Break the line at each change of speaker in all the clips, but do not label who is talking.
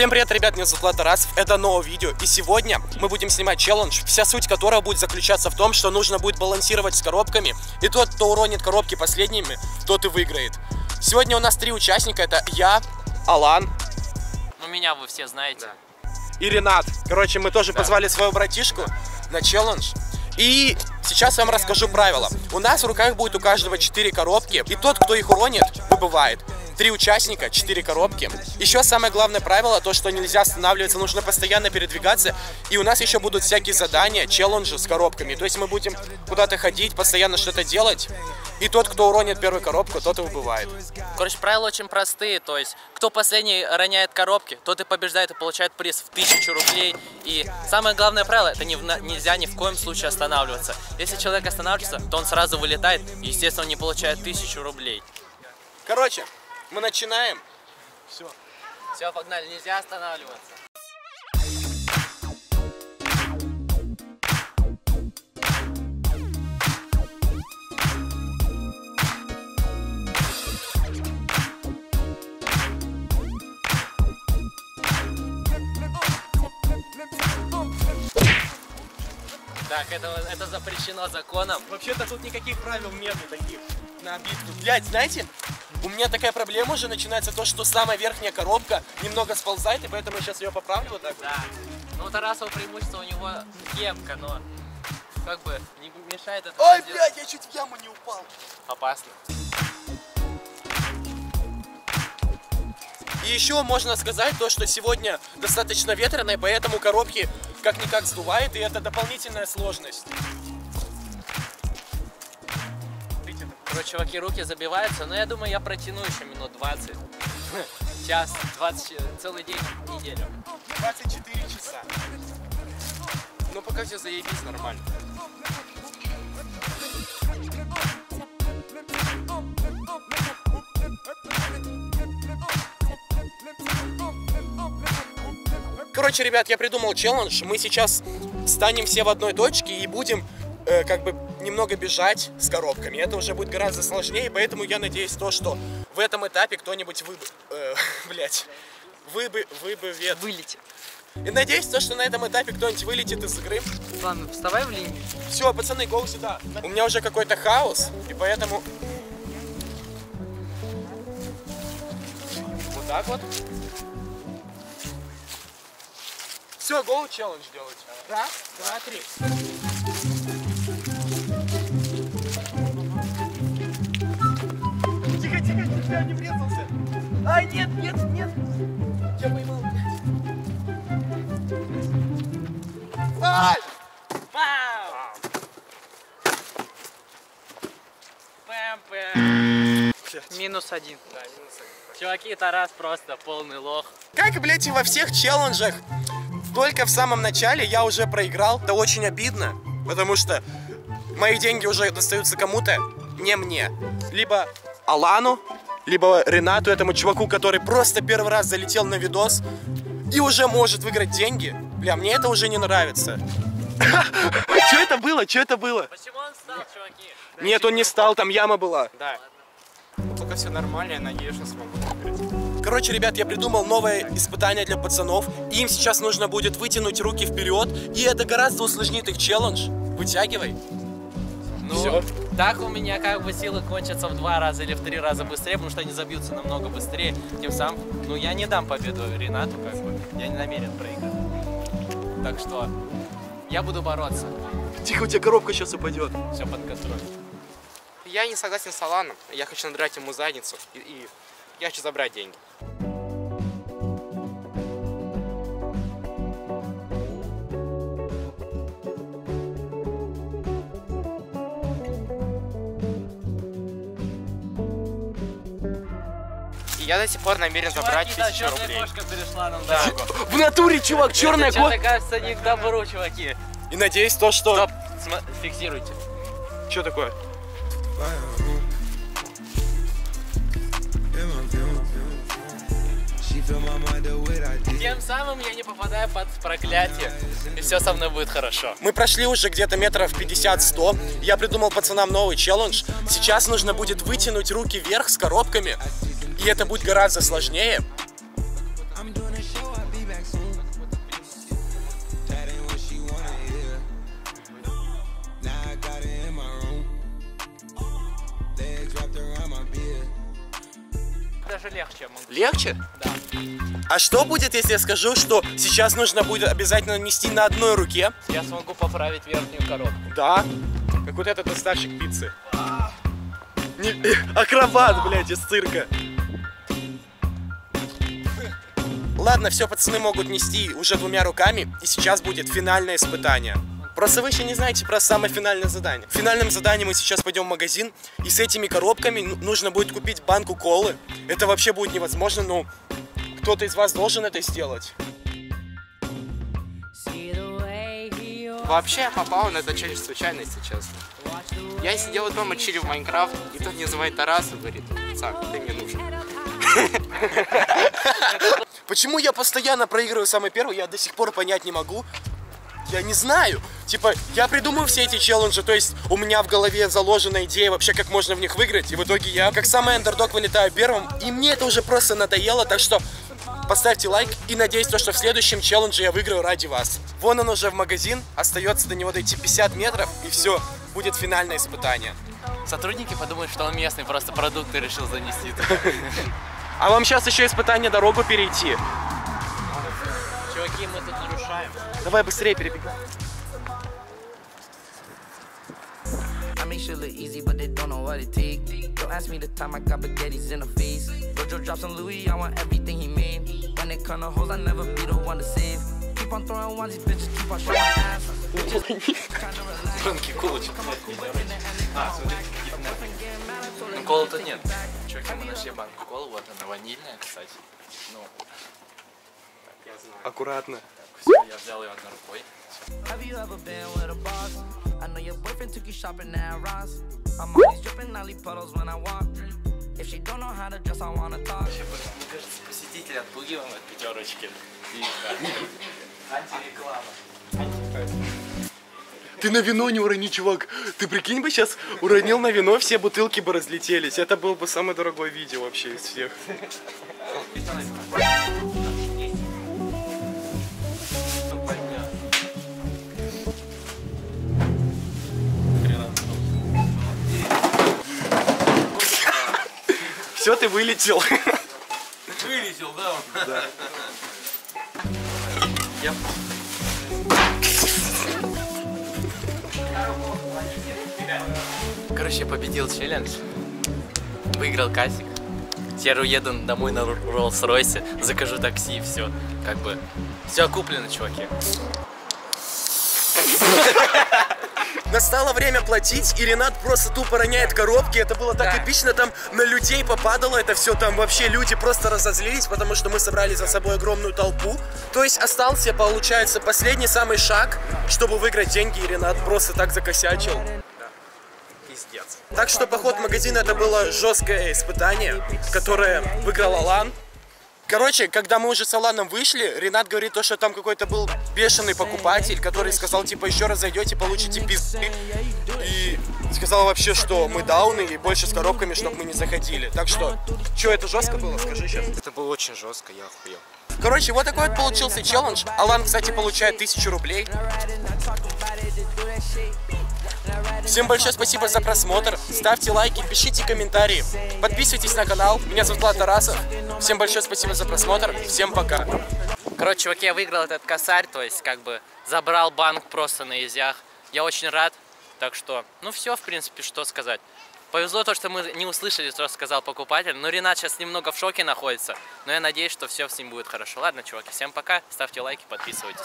Всем привет, ребят, меня зовут Влад Тарасов, это новое видео, и сегодня мы будем снимать челлендж, вся суть которого будет заключаться в том, что нужно будет балансировать с коробками, и тот, кто уронит коробки последними, тот и выиграет. Сегодня у нас три участника, это я, Алан
Ну, меня вы все знаете.
и Ренат. Короче, мы тоже позвали своего братишку на челлендж. И сейчас я вам расскажу правила. У нас в руках будет у каждого 4 коробки, и тот, кто их уронит, выбывает. Три участника, 4 коробки. Еще самое главное правило, то, что нельзя останавливаться, нужно постоянно передвигаться. И у нас еще будут всякие задания, челленджи с коробками. То есть мы будем куда-то ходить, постоянно что-то делать. И тот, кто уронит первую коробку, тот и выбывает.
Короче, правила очень простые. То есть, кто последний роняет коробки, тот и побеждает и получает приз в тысячу рублей. И самое главное правило, это не нельзя ни в коем случае останавливаться. Если человек останавливается, то он сразу вылетает, и, естественно, он не получает тысячу рублей.
Короче, мы начинаем. Все.
Все, погнали, нельзя останавливаться. Так, это, это запрещено законом.
Вообще-то тут никаких правил нету таких на битву. Блять, знаете, у меня такая проблема уже начинается то, что самая верхняя коробка немного сползает, и поэтому я сейчас ее поправлю вот так. вот.
Да. Ну, у Тарасова преимущество, у него кепка, но как бы не мешает это
Ой,
делать.
блядь, я чуть в яму не упал.
Опасно.
И еще можно сказать то, что сегодня достаточно ветрено, и поэтому коробки как-никак сдувает, и это дополнительная сложность.
Короче, чуваки, руки забиваются, но я думаю, я протяну еще минут 20. Час, 20, целый день, неделю.
24 часа. Ну пока все заебись нормально. Короче, ребят, я придумал челлендж. Мы сейчас станем все в одной точке и будем э, как бы немного бежать с коробками. Это уже будет гораздо сложнее, поэтому я надеюсь то, что в этом этапе кто-нибудь выб... Э, блять. Выбы... Выбывет.
Вылетит.
И надеюсь, то, что на этом этапе кто-нибудь вылетит из игры.
Ладно, вставай в линию.
Все, пацаны, гоу сюда. У меня уже какой-то хаос, и поэтому... Вот так вот. Все, гоу челлендж делать. Раз, два, три. Я не врезался. Ай, нет, нет, нет. Я поймал. Ай!
Минус один. Чуваки, Тарас просто полный лох.
Как, блядь, и во всех челленджах, только в самом начале я уже проиграл. Это очень обидно, потому что мои деньги уже достаются кому-то, не мне. Либо Алану, либо Ренату, этому чуваку, который просто первый раз залетел на видос и уже может выиграть деньги. Бля, мне это уже не нравится. Что это было? Что это было?
Почему он встал, чуваки?
Нет, он не стал, там яма была.
Да. Пока все нормально, я надеюсь, что смогу выиграть.
Короче, ребят, я придумал новое испытание для пацанов. Им сейчас нужно будет вытянуть руки вперед, и это гораздо усложнит их челлендж. Вытягивай.
Ну,
Всё.
Так у меня как бы силы кончатся в два раза или в три раза быстрее, потому что они забьются намного быстрее. Тем самым, ну, я не дам победу Ренату, как бы. Я не намерен проиграть. Так что, я буду бороться.
Тихо, у тебя коробка сейчас упадет.
Все под контролем.
Я не согласен с Аланом. Я хочу надрать ему задницу. И, и я хочу забрать деньги. Я до сих пор намерен забрать
Чуваки, да,
тысячу
черная
рублей.
кошка перешла нам дорогу.
В натуре, чувак, черная
что-то
кот.
кажется не к добру, чуваки.
И надеюсь, то, что...
Стоп, см- фиксируйте.
Что такое?
Тем самым я не попадаю под проклятие. И все со мной будет хорошо.
Мы прошли уже где-то метров 50-100. Я придумал пацанам новый челлендж. Сейчас нужно будет вытянуть руки вверх с коробками. И это будет гораздо сложнее.
Даже легче.
Легче?
Да.
А что будет, если я скажу, что сейчас нужно будет обязательно нести на одной руке?
Я смогу поправить верхнюю коробку.
Да. Как вот этот доставщик пиццы. А. Э, акробат, блядь, из цирка. Ладно, все, пацаны могут нести уже двумя руками, и сейчас будет финальное испытание. Просто вы еще не знаете про самое финальное задание. В финальном задании мы сейчас пойдем в магазин, и с этими коробками ну- нужно будет купить банку колы. Это вообще будет невозможно, но кто-то из вас должен это сделать.
Вообще я попал на этот челлендж случайно, если. Я сидел дома, чилил в Майнкрафт, и тут мне звонит Тарас и говорит, пацан, ты мне нужен.
Почему я постоянно проигрываю самый первый, я до сих пор понять не могу. Я не знаю. Типа, я придумаю все эти челленджи, то есть у меня в голове заложена идея вообще, как можно в них выиграть, и в итоге я, как самый андердог, вылетаю первым, и мне это уже просто надоело, так что поставьте лайк и надеюсь, то, что в следующем челлендже я выиграю ради вас. Вон он уже в магазин, остается до него дойти 50 метров, и все, будет финальное испытание.
Сотрудники подумают, что он местный, просто продукты решил занести туда.
А вам сейчас еще испытание дорогу перейти.
Чуваки, мы тут нарушаем.
Давай быстрее перебегай.
I make shit look easy, but they don't know what it take. Don't ask me the time I got spaghettis in the face. Jojo drops on Louis, I want everything he made. When it come to hoes, I never be the one to save. Keep on throwing ones, these bitches keep on showing ass.
Гонки колы А, смотри, Ну, колы тут нет. Чуваки, мы нашли банку колы, вот она ванильная, кстати. Ну,
Аккуратно.
все, я взял ее одной рукой.
Have you ever been with a boss? I know your boyfriend took you shopping at Ross. I'm always dripping Nelly puddles when I walk. If she don't know how to dress, I wanna talk.
Мне кажется, посетители отпугиваем от пятерочки. И антиреклама.
Ты на вино не урони, чувак. Ты прикинь бы сейчас уронил на вино, все бутылки бы разлетелись. Это был бы самое дорогое видео вообще из всех. Все, ты вылетел.
Вылетел, да? Я Короче, победил челлендж. Выиграл кассик. Теперь уеду домой на Роллс-Ройсе, закажу такси и все. Как бы все куплено, чуваки.
Настало время платить, и Ренат просто тупо роняет коробки. Это было так
Да.
эпично, там на людей попадало это все, там вообще люди просто разозлились, потому что мы собрали за собой огромную толпу. То есть остался, получается, последний самый шаг, чтобы выиграть деньги, и Ренат просто так закосячил.
Пиздец.
Так что поход в магазин это было жесткое испытание, которое выиграл Алан. Короче, когда мы уже с Аланом вышли, Ренат говорит то, что там какой-то был бешеный покупатель, который сказал, типа, еще раз зайдете, получите пизды. И сказал вообще, что мы дауны и больше с коробками, чтобы мы не заходили. Так что, что это жестко было, скажи сейчас.
Это было очень жестко, я охуел.
Короче, вот такой вот получился челлендж. Алан, кстати, получает тысячу рублей. Всем большое спасибо за просмотр. Ставьте лайки, пишите комментарии. Подписывайтесь на канал. Меня зовут Влад Тарасов. Всем большое спасибо за просмотр. Всем пока.
Короче, чуваки, я выиграл этот косарь, то есть как бы забрал банк просто на изях. Я очень рад. Так что, ну все, в принципе, что сказать. Повезло то, что мы не услышали, что сказал покупатель. Но Ренат сейчас немного в шоке находится. Но я надеюсь, что все с ним будет хорошо. Ладно, чуваки, всем пока. Ставьте лайки, подписывайтесь.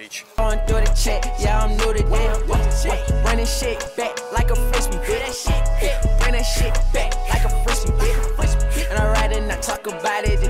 Beach. Through the check, yeah, I'm new to them. Running shit back like a frisbee, bitch. Bring that shit back like a frisbee, bitch. And I write and I talk about it